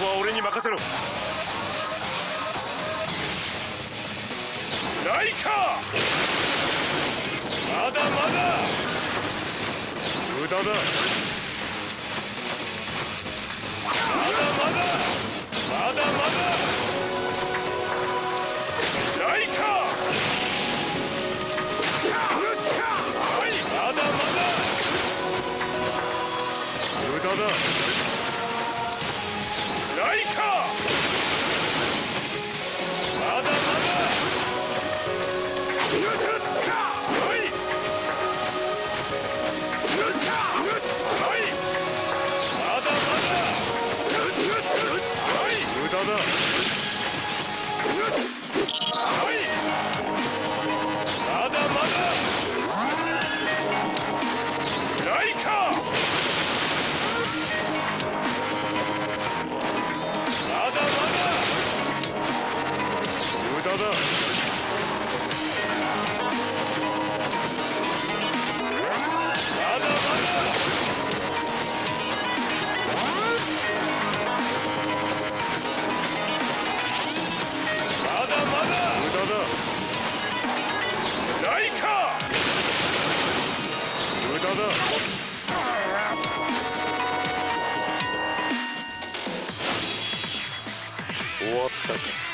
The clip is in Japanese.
こは俺に任せろ。ないか。まだまだ。無駄だ。まだまだ。まだまだ。ないか。はい。まだまだ。無駄だ。help coaching.